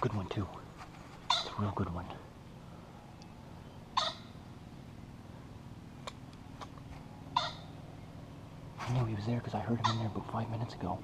good one too. It's a real good one. I knew he was there because I heard him in there about five minutes ago.